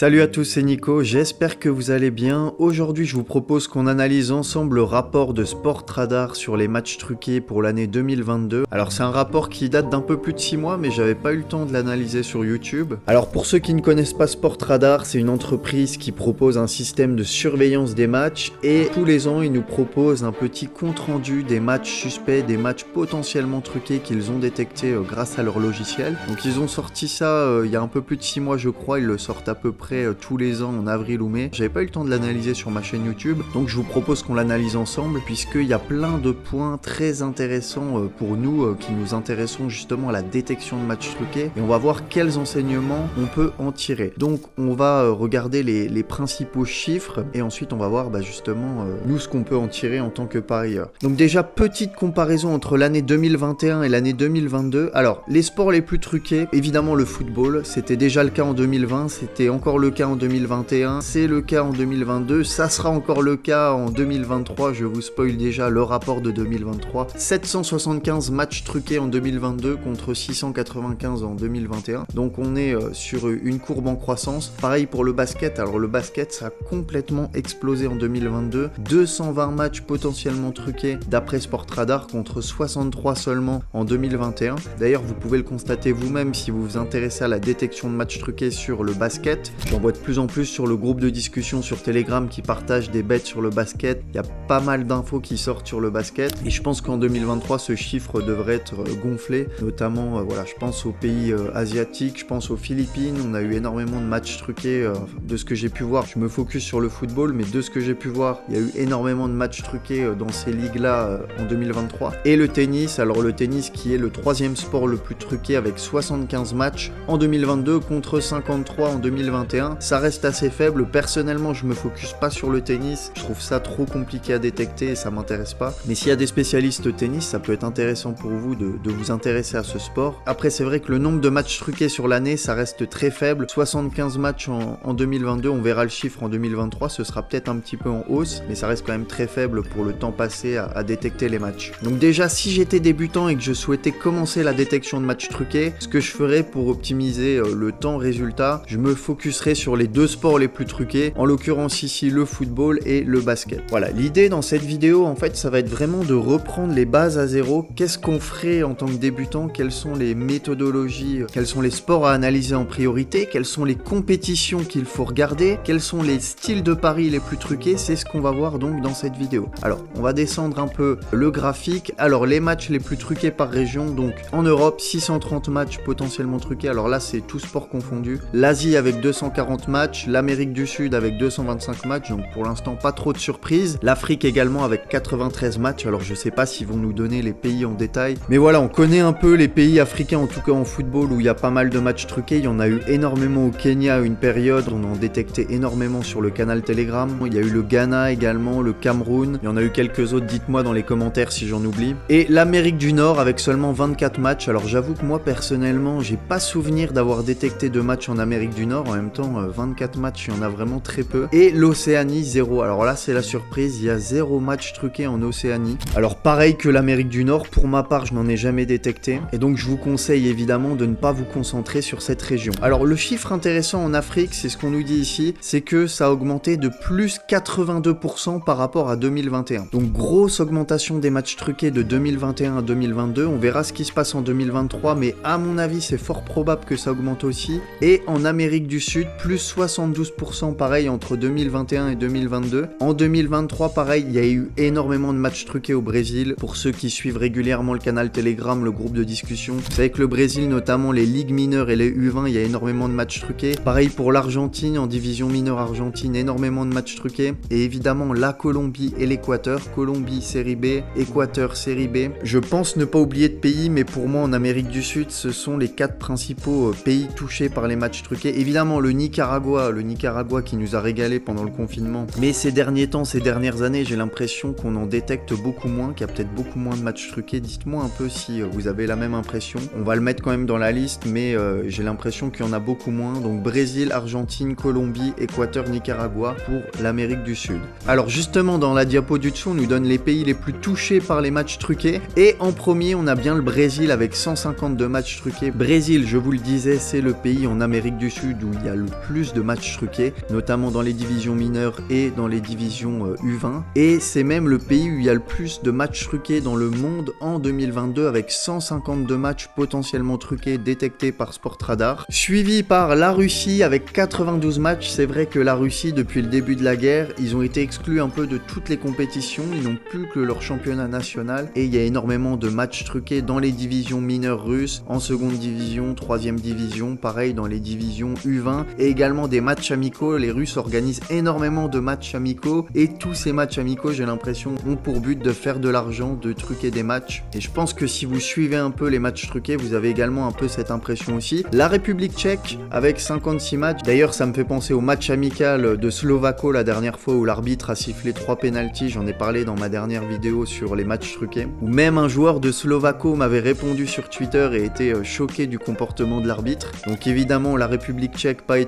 Salut à tous, c'est Nico, j'espère que vous allez bien. Aujourd'hui, je vous propose qu'on analyse ensemble le rapport de Sport Radar sur les matchs truqués pour l'année 2022. Alors, c'est un rapport qui date d'un peu plus de 6 mois, mais j'avais pas eu le temps de l'analyser sur YouTube. Alors, pour ceux qui ne connaissent pas Sport Radar, c'est une entreprise qui propose un système de surveillance des matchs et tous les ans, ils nous proposent un petit compte rendu des matchs suspects, des matchs potentiellement truqués qu'ils ont détectés euh, grâce à leur logiciel. Donc, ils ont sorti ça euh, il y a un peu plus de 6 mois, je crois, ils le sortent à peu près euh, tous les ans en avril ou mai. J'avais pas eu le temps de l'analyser sur ma chaîne YouTube, donc je vous propose qu'on l'analyse ensemble puisqu'il y a plein de points très intéressants euh, pour nous euh, qui nous intéressons justement à la détection de matchs truqués et on va voir quels enseignements on peut en tirer. Donc on va regarder les, principaux chiffres et ensuite on va voir bah, justement nous ce qu'on peut en tirer en tant que parieur. Donc déjà petite comparaison entre l'année 2021 et l'année 2022. Alors les sports les plus truqués, évidemment le football, c'était déjà le cas en 2020, c'était encore le cas en 2021, c'est le cas en 2022, ça sera encore le cas en 2023, je vous spoil déjà le rapport de 2023. 775 matchs truqués en 2022 contre 695 en 2021. Donc on est euh, sur une courbe en croissance. Pareil pour le basket, alors le basket ça a complètement explosé en 2022. 220 matchs potentiellement truqués d'après Sportradar contre 63 seulement en 2021. D'ailleurs vous pouvez le constater vous-même si vous vous intéressez à la détection de matchs truqués sur le basket. J'en vois de plus en plus sur le groupe de discussion sur Telegram qui partage des bêtes sur le basket. Il y a pas mal d'infos qui sortent sur le basket. Et je pense qu'en 2023, ce chiffre devrait être euh, gonflé. Notamment, euh, voilà, je pense aux pays euh, asiatiques, je pense aux Philippines. On a eu énormément de matchs truqués de ce que j'ai pu voir. Je me focus sur le football, mais de ce que j'ai pu voir, il y a eu énormément de matchs truqués dans ces ligues-là en 2023. Et le tennis, alors le tennis qui est le troisième sport le plus truqué avec 75 matchs en 2022 contre 53 en 2021 ça reste assez faible. Personnellement, je me focus pas sur le tennis. Je trouve ça trop compliqué à détecter et ça m'intéresse pas. Mais s'il y a des spécialistes tennis, ça peut être intéressant pour vous de, vous intéresser à ce sport. Après, c'est vrai que le nombre de matchs truqués sur l'année, ça reste très faible. 75 matchs en, 2022, on verra le chiffre en 2023, ce sera peut-être un petit peu en hausse, mais ça reste quand même très faible pour le temps passé à, détecter les matchs. Donc déjà, si j'étais débutant et que je souhaitais commencer la détection de matchs truqués, ce que je ferais pour optimiser euh, le temps résultat, je me sur les deux sports les plus truqués, en l'occurrence ici le football et le basket. Voilà, l'idée dans cette vidéo en fait ça va être vraiment de reprendre les bases à zéro, qu'est-ce qu'on ferait en tant que débutant, quelles sont les méthodologies, quels sont les sports à analyser en priorité, quelles sont les compétitions qu'il faut regarder, quels sont les styles de paris les plus truqués, c'est ce qu'on va voir donc dans cette vidéo. Alors, on va descendre un peu le graphique. Alors, les matchs les plus truqués par région, donc en Europe, 630 matchs potentiellement truqués. Alors là, c'est tout sport confondu. L'Asie avec 200 40 matchs, l'Amérique du Sud avec 225 matchs, donc pour l'instant pas trop de surprises. L'Afrique également avec 93 matchs, alors je sais pas s'ils vont nous donner les pays en détail. Mais voilà, on connaît un peu les pays africains, en tout cas en football, où il y a pas mal de matchs truqués. Il y en a eu énormément au Kenya à une période, on en détectait énormément sur le canal Telegram. Il y a eu le Ghana également, le Cameroun, il y en a eu quelques autres, dites-moi dans les commentaires si j'en oublie. Et l'Amérique du Nord avec seulement 24 matchs, alors j'avoue que moi personnellement, j'ai pas souvenir d'avoir détecté de matchs en Amérique du Nord, en même temps 24 euh, matchs, il y en a vraiment très peu. Et l'Océanie, 0. Alors là, c'est la surprise, il y a 0 match truqué en Océanie. Alors pareil que l'Amérique du Nord, pour ma part, je n'en ai jamais détecté. Et donc je vous conseille évidemment de ne pas vous concentrer sur cette région. Alors le chiffre intéressant en Afrique, c'est ce qu'on nous dit ici, c'est que ça a augmenté de plus 82% par rapport à 2021. Donc grosse augmentation des matchs truqués de 2021 à 2022. On verra ce qui se passe en 2023, mais à mon avis, c'est fort probable que ça augmente aussi. Et en Amérique du Sud, plus 72% pareil entre 2021 et 2022. En 2023, pareil, il y a eu énormément de matchs truqués au Brésil. Pour ceux qui suivent régulièrement le canal Telegram, le groupe de discussion, vous savez que le Brésil, notamment les ligues mineures et les U20, il y a énormément de matchs truqués. Pareil pour l'Argentine, en division mineure argentine, énormément de matchs truqués. Et évidemment, la Colombie et l'Équateur. Colombie, série B, Équateur, série B. Je pense ne pas oublier de pays, mais pour moi, en Amérique du Sud, ce sont les quatre principaux euh, pays touchés par les matchs truqués. Évidemment, le Nicaragua, le Nicaragua qui nous a régalé pendant le confinement. Mais ces derniers temps, ces dernières années, j'ai l'impression qu'on en détecte beaucoup moins, qu'il y a peut-être beaucoup moins de matchs truqués. Dites-moi un peu si euh, vous avez la même impression. On va le mettre quand même dans la liste, mais euh, j'ai l'impression qu'il y en a beaucoup moins. Donc Brésil, Argentine, Colombie, Équateur, Nicaragua pour l'Amérique du Sud. Alors justement, dans la diapo du dessous, on nous donne les pays les plus touchés par les matchs truqués. Et en premier, on a bien le Brésil avec 152 matchs truqués. Brésil, je vous le disais, c'est le pays en Amérique du Sud où il y a le plus de matchs truqués, notamment dans les divisions mineures et dans les divisions U20. Euh, et c'est même le pays où il y a le plus de matchs truqués dans le monde en 2022 avec 152 matchs potentiellement truqués détectés par Sportradar. Suivi par la Russie avec 92 matchs. C'est vrai que la Russie, depuis le début de la guerre, ils ont été exclus un peu de toutes les compétitions. Ils n'ont plus que leur championnat national. Et il y a énormément de matchs truqués dans les divisions mineures russes, en seconde division, troisième division, pareil dans les divisions U20 et également des matchs amicaux. Les Russes organisent énormément de matchs amicaux et tous ces matchs amicaux, j'ai l'impression, ont pour but de faire de l'argent, de truquer des matchs. Et je pense que si vous suivez un peu les matchs truqués, vous avez également un peu cette impression aussi. La République tchèque avec 56 matchs. D'ailleurs, ça me fait penser au match amical de Slovako la dernière fois où l'arbitre a sifflé 3 pénalties. J'en ai parlé dans ma dernière vidéo sur les matchs truqués. Ou même un joueur de Slovako m'avait répondu sur Twitter et était euh, choqué du comportement de l'arbitre. Donc évidemment, la République tchèque, pas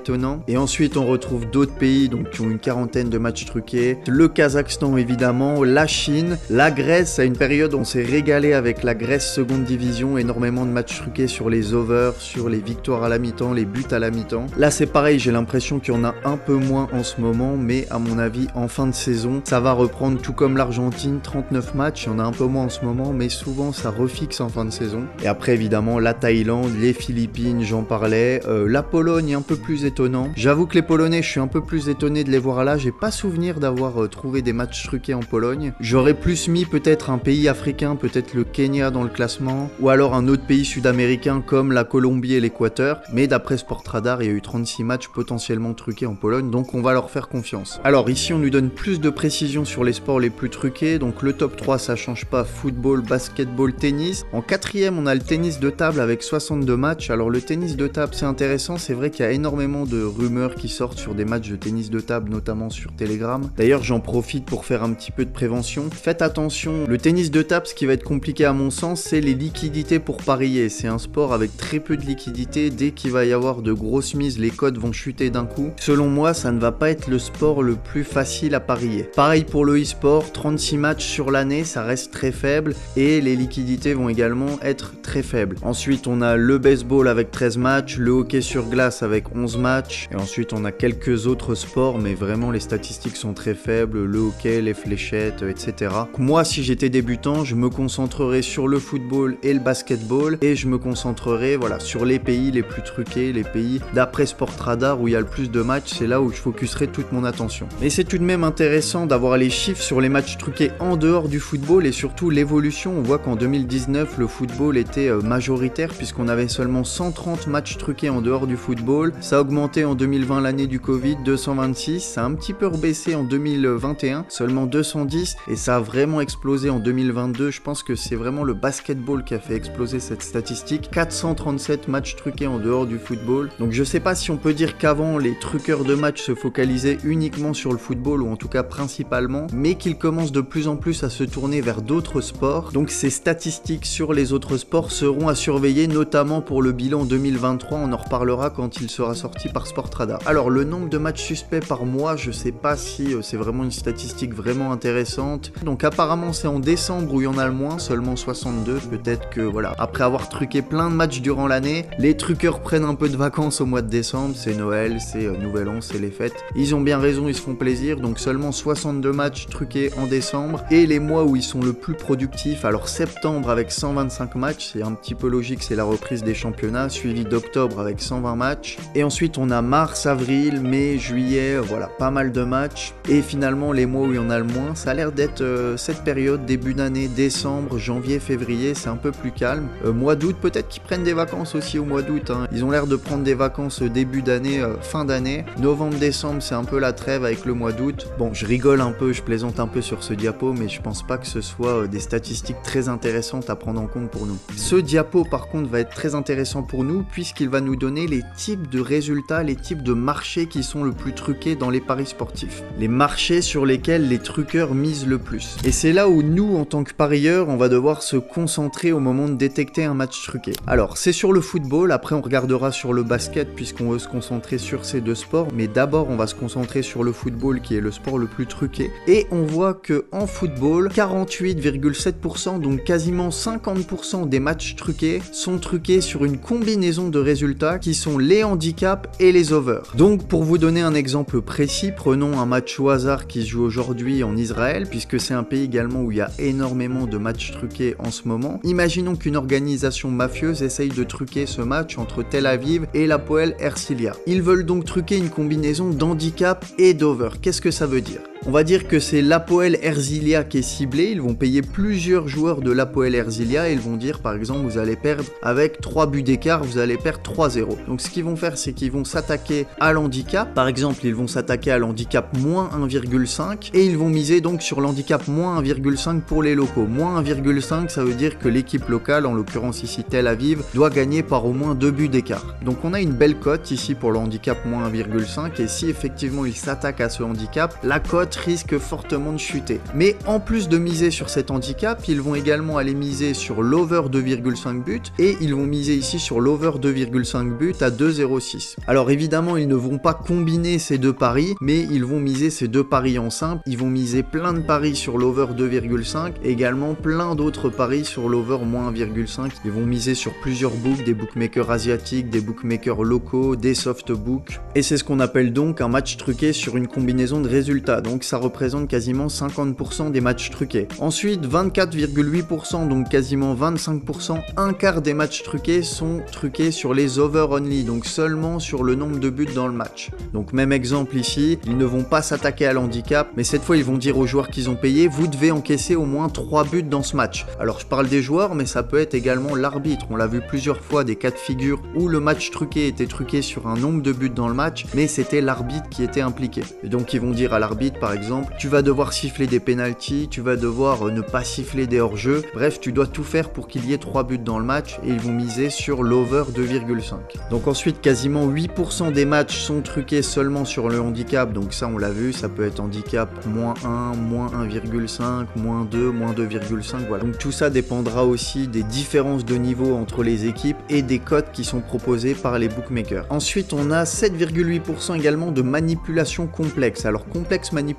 Et ensuite, on retrouve d'autres pays donc, qui ont une quarantaine de matchs truqués. Le Kazakhstan, évidemment, la Chine, la Grèce, à une période on s'est régalé avec la Grèce seconde division, énormément de matchs truqués sur les overs, sur les victoires à la mi-temps, les buts à la mi-temps. Là, c'est pareil, j'ai l'impression qu'il y en a un peu moins en ce moment, mais à mon avis, en fin de saison, ça va reprendre tout comme l'Argentine, 39 matchs, il y en a un peu moins en ce moment, mais souvent ça refixe en fin de saison. Et après, évidemment, la Thaïlande, les Philippines, j'en parlais, euh, la Pologne un peu plus étonnant. J'avoue que les Polonais, je suis un peu plus étonné de les voir là, j'ai pas souvenir d'avoir euh, trouvé des matchs truqués en Pologne. J'aurais plus mis peut-être un pays africain, peut-être le Kenya dans le classement, ou alors un autre pays sud-américain comme la Colombie et l'Équateur, mais d'après Sportradar, il y a eu 36 matchs potentiellement truqués en Pologne, donc on va leur faire confiance. Alors ici, on nous donne plus de précision sur les sports les plus truqués, donc le top 3, ça change pas, football, basketball, tennis. En quatrième, on a le tennis de table avec 62 matchs. Alors le tennis de table, c'est intéressant, c'est vrai qu'il y a énormément de rumeurs qui sortent sur des matchs de tennis de table, notamment sur Telegram. D'ailleurs, j'en profite pour faire un petit peu de prévention. Faites attention, le tennis de table, ce qui va être compliqué à mon sens, c'est les liquidités pour parier. C'est un sport avec très peu de liquidités. Dès qu'il va y avoir de grosses mises, les codes vont chuter d'un coup. Selon moi, ça ne va pas être le sport le plus facile à parier. Pareil pour le e-sport, 36 matchs sur l'année, ça reste très faible et les liquidités vont également être très faibles. Ensuite, on a le baseball avec 13 matchs, le hockey sur glace avec 11 matchs et ensuite on a quelques autres sports mais vraiment les statistiques sont très faibles, le hockey, les fléchettes, etc. Moi, si j'étais débutant, je me concentrerais sur le football et le basketball et je me concentrerais voilà, sur les pays les plus truqués, les pays d'après Sportradar où il y a le plus de matchs, c'est là où je focuserai toute mon attention. Mais c'est tout de même intéressant d'avoir les chiffres sur les matchs truqués en dehors du football et surtout l'évolution. On voit qu'en 2019, le football était euh, majoritaire puisqu'on avait seulement 130 matchs truqués en dehors du football. Ça a en 2020 l'année du Covid, 226. Ça a un petit peu rebaissé en 2021, seulement 210 et ça a vraiment explosé en 2022. Je pense que c'est vraiment le basketball qui a fait exploser cette statistique. 437 matchs truqués en dehors du football. Donc je sais pas si on peut dire qu'avant les truqueurs de matchs se focalisaient uniquement sur le football ou en tout cas principalement, mais qu'ils commencent de plus en plus à se tourner vers d'autres sports. Donc ces statistiques sur les autres sports seront à surveiller, notamment pour le bilan 2023. On en reparlera quand il sera sorti par Sportradar. Alors le nombre de matchs suspects par mois, je sais pas si euh, c'est vraiment une statistique vraiment intéressante. Donc apparemment c'est en décembre où il y en a le moins, seulement 62. Peut-être que voilà, après avoir truqué plein de matchs durant l'année, les truqueurs prennent un peu de vacances au mois de décembre. C'est Noël, c'est euh, Nouvel An, c'est les fêtes. Ils ont bien raison, ils se font plaisir. Donc seulement 62 matchs truqués en décembre. Et les mois où ils sont le plus productifs, alors septembre avec 125 matchs, c'est un petit peu logique, c'est la reprise des championnats, suivi d'octobre avec 120 matchs. Et ensuite on a mars, avril, mai, juillet, voilà, pas mal de matchs. Et finalement les mois où il y en a le moins, ça a l'air d'être euh, cette période, début d'année, décembre, janvier, février, c'est un peu plus calme. Euh, mois d'août, peut-être qu'ils prennent des vacances aussi au mois d'août. Hein. Ils ont l'air de prendre des vacances début d'année, euh, fin d'année. Novembre, décembre, c'est un peu la trêve avec le mois d'août. Bon, je rigole un peu, je plaisante un peu sur ce diapo, mais je pense pas que ce soit des statistiques très intéressantes à prendre en compte pour nous. Ce diapo, par contre, va être très intéressant pour nous puisqu'il va nous donner les types de résultats, les types de marchés qui sont le plus truqués dans les paris sportifs. Les marchés sur lesquels les truqueurs misent le plus. Et c'est là où nous, en tant que parieurs, on va devoir se concentrer au moment de détecter un match truqué. Alors, c'est sur le football, après on regardera sur le basket puisqu'on veut se concentrer sur ces deux sports, mais d'abord on va se concentrer sur le football qui est le sport le plus truqué. Et on voit que en football, 48,7%, donc quasiment 50% des matchs truqués sont truqués sur une combinaison de résultats qui sont les handicaps et les overs. Donc pour vous donner un exemple précis, prenons un match au hasard qui se joue aujourd'hui en Israël, puisque c'est un pays également où il y a énormément de matchs truqués en ce moment. Imaginons qu'une organisation mafieuse essaye de truquer ce match entre Tel Aviv et la Poel Ercilia. Ils veulent donc truquer une combinaison d'handicap et d'over. Qu'est-ce que ça veut dire? On va dire que c'est l'Apoel Erzilia qui est ciblé. Ils vont payer plusieurs joueurs de l'Apoel Erzilia et ils vont dire par exemple vous allez perdre avec 3 buts d'écart, vous allez perdre 3-0. Donc ce qu'ils vont faire c'est qu'ils vont s'attaquer à l'handicap. Par exemple ils vont s'attaquer à l'handicap moins 1,5 et ils vont miser donc sur l'handicap moins 1,5 pour les locaux. Moins 1,5 ça veut dire que l'équipe locale, en l'occurrence ici Tel Aviv, doit gagner par au moins 2 buts d'écart. Donc on a une belle cote ici pour le handicap moins 1,5 et si effectivement ils s'attaquent à ce handicap, la cote risque fortement de chuter. Mais en plus de miser sur cet handicap, ils vont également aller miser sur l'over 2,5 buts et ils vont miser ici sur l'over 2,5 buts à 2,06. Alors évidemment, ils ne vont pas combiner ces deux paris, mais ils vont miser ces deux paris en simple. Ils vont miser plein de paris sur l'over 2,5 et également plein d'autres paris sur l'over moins 1,5. Ils vont miser sur plusieurs books, des bookmakers asiatiques, des bookmakers locaux, des softbooks. Et c'est ce qu'on appelle donc un match truqué sur une combinaison de résultats. Donc ça représente quasiment 50% des matchs truqués. Ensuite, 24,8%, donc quasiment 25%, un quart des matchs truqués sont truqués sur les over only, donc seulement sur le nombre de buts dans le match. Donc même exemple ici, ils ne vont pas s'attaquer à l'handicap, mais cette fois ils vont dire aux joueurs qu'ils ont payé, vous devez encaisser au moins 3 buts dans ce match. Alors je parle des joueurs, mais ça peut être également l'arbitre. On l'a vu plusieurs fois des cas de figure où le match truqué était truqué sur un nombre de buts dans le match, mais c'était l'arbitre qui était impliqué. Et donc ils vont dire à l'arbitre par exemple, tu vas devoir siffler des pénalties, tu vas devoir euh, ne pas siffler des hors-jeux. Bref, tu dois tout faire pour qu'il y ait 3 buts dans le match et ils vont miser sur l'over 2,5. Donc ensuite, quasiment 8% des matchs sont truqués seulement sur le handicap. Donc ça, on l'a vu, ça peut être handicap moins 1, moins 1,5, moins 2, moins 2,5. Voilà. Donc tout ça dépendra aussi des différences de niveau entre les équipes et des codes qui sont proposés par les bookmakers. Ensuite, on a 7,8% également de manipulation complexe. Alors complexe manipulation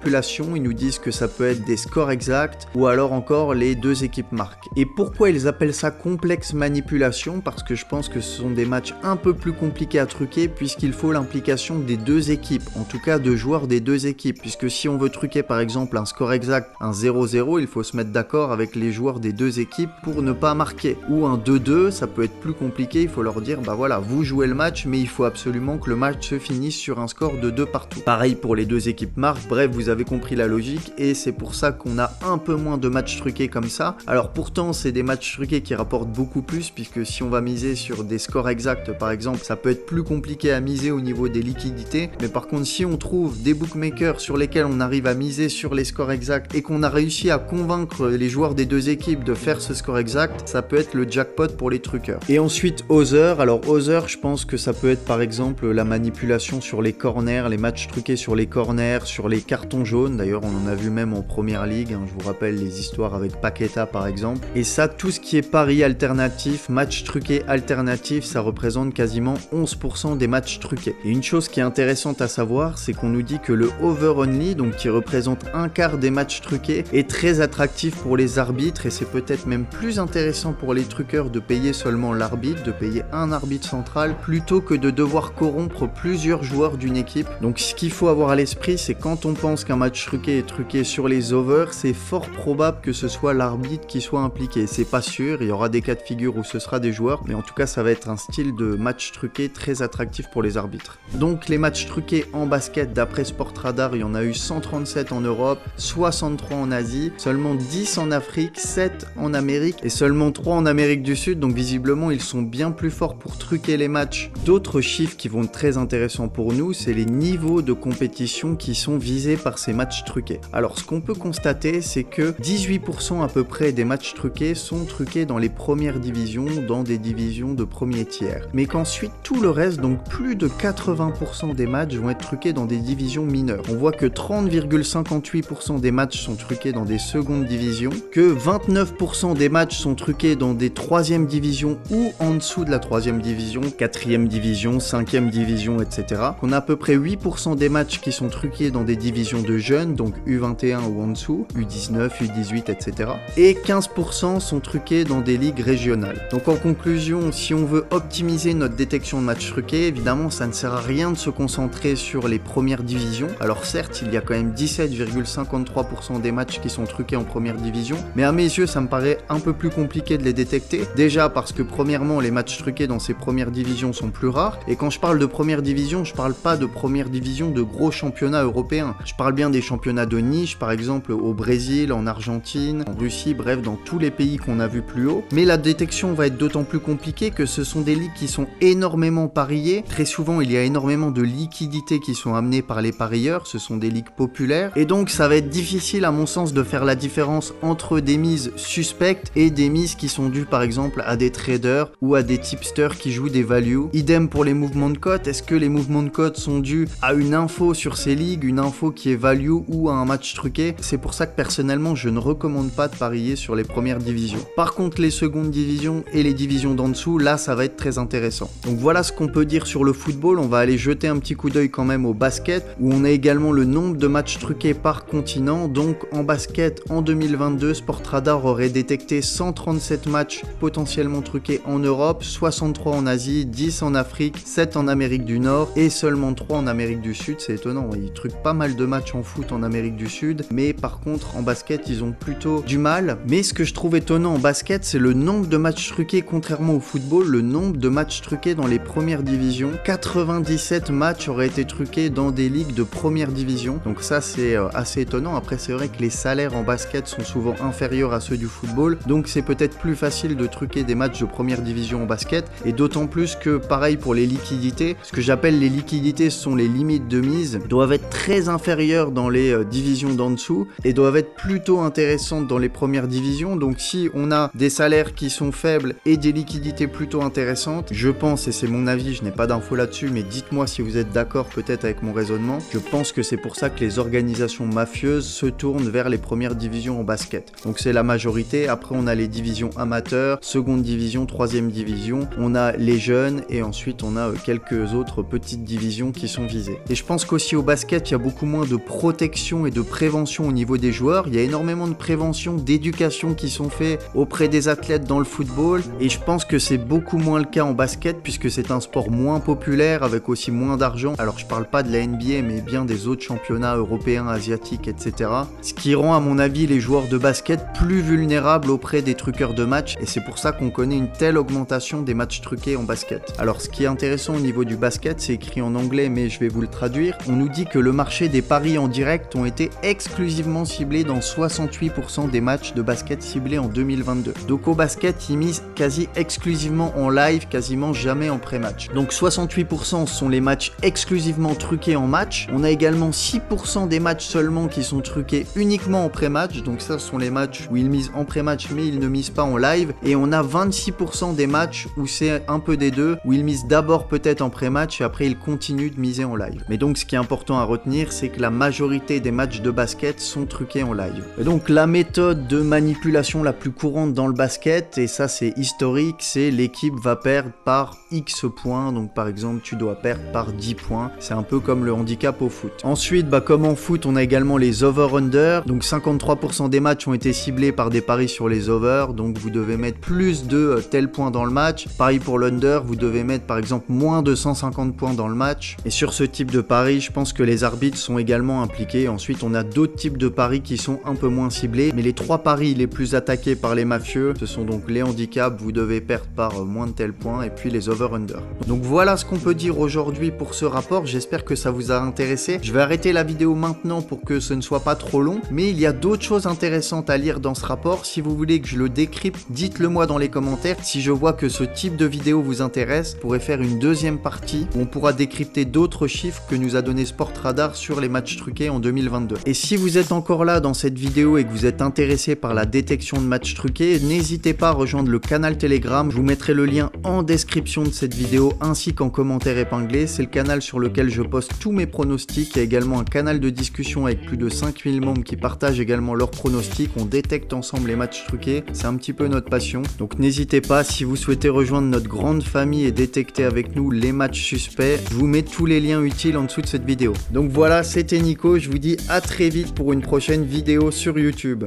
ils nous disent que ça peut être des scores exacts ou alors encore les deux équipes marquent. Et pourquoi ils appellent ça complexe manipulation? Parce que je pense que ce sont des matchs un peu plus compliqués à truquer puisqu'il faut l'implication des deux équipes, en tout cas de joueurs des deux équipes. Puisque si on veut truquer par exemple un score exact, un 0-0, il faut se mettre d'accord avec les joueurs des deux équipes pour ne pas marquer. Ou un 2-2, ça peut être plus compliqué, il faut leur dire bah voilà, vous jouez le match, mais il faut absolument que le match se finisse sur un score de 2 partout. Pareil pour les deux équipes marquent, bref, vous avez avez compris la logique et c'est pour ça qu'on a un peu moins de matchs truqués comme ça. Alors pourtant c'est des matchs truqués qui rapportent beaucoup plus puisque si on va miser sur des scores exacts par exemple ça peut être plus compliqué à miser au niveau des liquidités mais par contre si on trouve des bookmakers sur lesquels on arrive à miser sur les scores exacts et qu'on a réussi à convaincre les joueurs des deux équipes de faire ce score exact ça peut être le jackpot pour les truqueurs. Et ensuite Other, alors Other je pense que ça peut être par exemple la manipulation sur les corners, les matchs truqués sur les corners, sur les cartons jaune. D'ailleurs, on en a vu même en première ligue. Hein. Je vous rappelle les histoires avec Paqueta par exemple. Et ça, tout ce qui est pari alternatif, match truqué alternatif, ça représente quasiment 11% des matchs truqués. Et une chose qui est intéressante à savoir, c'est qu'on nous dit que le over only, donc qui représente un quart des matchs truqués, est très attractif pour les arbitres et c'est peut-être même plus intéressant pour les truqueurs de payer seulement l'arbitre, de payer un arbitre central, plutôt que de devoir corrompre plusieurs joueurs d'une équipe. Donc ce qu'il faut avoir à l'esprit, c'est quand on pense qu'un match truqué est truqué sur les overs, c'est fort probable que ce soit l'arbitre qui soit impliqué. C'est pas sûr, il y aura des cas de figure où ce sera des joueurs, mais en tout cas ça va être un style de match truqué très attractif pour les arbitres. Donc les matchs truqués en basket d'après Sportradar, il y en a eu 137 en Europe, 63 en Asie, seulement 10 en Afrique, 7 en Amérique et seulement 3 en Amérique du Sud, donc visiblement ils sont bien plus forts pour truquer les matchs. D'autres chiffres qui vont être très intéressants pour nous, c'est les niveaux de compétition qui sont visés par ces matchs truqués. Alors ce qu'on peut constater, c'est que 18% à peu près des matchs truqués sont truqués dans les premières divisions, dans des divisions de premier tiers. Mais qu'ensuite tout le reste, donc plus de 80% des matchs vont être truqués dans des divisions mineures. On voit que 30,58% des matchs sont truqués dans des secondes divisions, que 29% des matchs sont truqués dans des troisièmes divisions ou en dessous de la troisième division, quatrième division, cinquième division, etc. Qu'on a à peu près 8% des matchs qui sont truqués dans des divisions de jeunes, donc U21 ou en dessous, U19, U18, etc. Et 15% sont truqués dans des ligues régionales. Donc en conclusion, si on veut optimiser notre détection de matchs truqués, évidemment ça ne sert à rien de se concentrer sur les premières divisions. Alors certes, il y a quand même 17,53% des matchs qui sont truqués en première division, mais à mes yeux ça me paraît un peu plus compliqué de les détecter. Déjà parce que premièrement les matchs truqués dans ces premières divisions sont plus rares, et quand je parle de première division, je parle pas de première division de gros championnats européens. Je parle bien des championnats de niche, par exemple au Brésil, en Argentine, en Russie, bref dans tous les pays qu'on a vu plus haut. Mais la détection va être d'autant plus compliquée que ce sont des ligues qui sont énormément pariées. Très souvent il y a énormément de liquidités qui sont amenées par les parieurs, ce sont des ligues populaires, et donc ça va être difficile à mon sens de faire la différence entre des mises suspectes et des mises qui sont dues par exemple à des traders ou à des tipsters qui jouent des values. Idem pour les mouvements de cote, est-ce que les mouvements de cote sont dus à une info sur ces ligues, une info qui est value ou à un match truqué C'est pour ça que personnellement je ne recommande pas de parier sur les premières divisions. Par contre les secondes divisions et les divisions d'en dessous, là ça va être très intéressant. Donc voilà ce qu'on peut dire sur le football, on va aller jeter un petit coup d'œil quand même au basket où on a également le nombre de matchs truqués par continent. Donc en basket en 2022, Sportradar aurait détecté 137 matchs potentiellement truqués en Europe, 63 en Asie, 10 en Afrique, 7 en Amérique du Nord et seulement 3 en Amérique du Sud. C'est étonnant, ils truquent pas mal de matchs en foot en Amérique du Sud, mais par contre en basket ils ont plutôt du mal. Mais ce que je trouve étonnant en basket, c'est le nombre de matchs truqués contrairement au football, le nombre de matchs truqués dans les premières divisions. 97 matchs auraient été truqués dans des ligues de première division. Donc ça c'est euh, assez étonnant. Après c'est vrai que les salaires en basket sont souvent inférieurs à ceux du football. Donc c'est peut-être plus facile de truquer des matchs de première division en basket. Et d'autant plus que pareil pour les liquidités, ce que j'appelle les liquidités ce sont les limites de mise, doivent être très inférieures dans les euh, divisions d'en dessous et doivent être plutôt intéressantes dans les premières divisions. Donc si on a des salaires qui sont faibles et des liquidités plutôt intéressantes, je pense, et c'est mon avis, je n'ai pas d'infos là-dessus, mais dites-moi si vous êtes d'accord peut-être avec mon raisonnement, je pense que c'est pour ça que les organisations mafieuses se tournent vers les premières divisions en basket. Donc c'est la majorité, après on a les divisions amateurs, seconde division, troisième division, on a les jeunes et ensuite on a euh, quelques autres petites divisions qui sont visées. Et je pense qu'aussi au basket, il y a beaucoup moins de protection et de prévention au niveau des joueurs, il y a énormément de prévention, d'éducation qui sont faits auprès des athlètes dans le football et je pense que c'est beaucoup moins le cas en basket puisque c'est un sport moins populaire avec aussi moins d'argent. Alors je parle pas de la NBA mais bien des autres championnats européens, asiatiques, etc. Ce qui rend à mon avis les joueurs de basket plus vulnérables auprès des truqueurs de match et c'est pour ça qu'on connaît une telle augmentation des matchs truqués en basket. Alors ce qui est intéressant au niveau du basket, c'est écrit en anglais mais je vais vous le traduire, on nous dit que le marché des paris en direct ont été exclusivement ciblés dans 68% des matchs de basket ciblés en 2022. Donc au basket, ils misent quasi exclusivement en live, quasiment jamais en pré-match. Donc 68% sont les matchs exclusivement truqués en match. On a également 6% des matchs seulement qui sont truqués uniquement en pré-match. Donc ça, ce sont les matchs où ils misent en pré-match mais ils ne misent pas en live. Et on a 26% des matchs où c'est un peu des deux, où ils misent d'abord peut-être en pré-match et après ils continuent de miser en live. Mais donc ce qui est important à retenir, c'est que la majorité des matchs de basket sont truqués en live. Et donc la méthode de manipulation la plus courante dans le basket, et ça c'est historique, c'est l'équipe va perdre par X points. Donc par exemple, tu dois perdre par 10 points. C'est un peu comme le handicap au foot. Ensuite, bah, comme en foot, on a également les over-under. Donc 53% des matchs ont été ciblés par des paris sur les over. Donc vous devez mettre plus de euh, tel point dans le match. Paris pour l'under, vous devez mettre par exemple moins de 150 points dans le match. Et sur ce type de pari, je pense que les arbitres sont également impliqués. Ensuite, on a d'autres types de paris qui sont un peu moins ciblés. Mais les trois paris les plus attaqués par les mafieux, ce sont donc les handicaps, vous devez perdre par euh, moins de tel point, et puis les over-under. Donc voilà ce qu'on peut dire aujourd'hui pour ce rapport. J'espère que ça vous a intéressé. Je vais arrêter la vidéo maintenant pour que ce ne soit pas trop long. Mais il y a d'autres choses intéressantes à lire dans ce rapport. Si vous voulez que je le décrypte, dites-le moi dans les commentaires. Si je vois que ce type de vidéo vous intéresse, je pourrais faire une deuxième partie où on pourra décrypter d'autres chiffres que nous a donné Sportradar sur les matchs en 2022. Et si vous êtes encore là dans cette vidéo et que vous êtes intéressé par la détection de matchs truqués, n'hésitez pas à rejoindre le canal Telegram. Je vous mettrai le lien en description de cette vidéo ainsi qu'en commentaire épinglé. C'est le canal sur lequel je poste tous mes pronostics. Il y a également un canal de discussion avec plus de 5000 membres qui partagent également leurs pronostics. On détecte ensemble les matchs truqués. C'est un petit peu notre passion. Donc n'hésitez pas si vous souhaitez rejoindre notre grande famille et détecter avec nous les matchs suspects. Je vous mets tous les liens utiles en dessous de cette vidéo. Donc voilà, c'était Nico Je vous dis à très vite pour une prochaine vidéo sur YouTube.